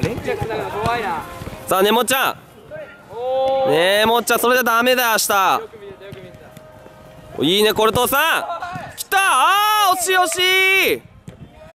ぱ連着だから怖いなさあねもちゃん。ねえもっちゃんそれじゃダメだよ明日。いいねこれ父さん。来た。あー惜しい惜しい。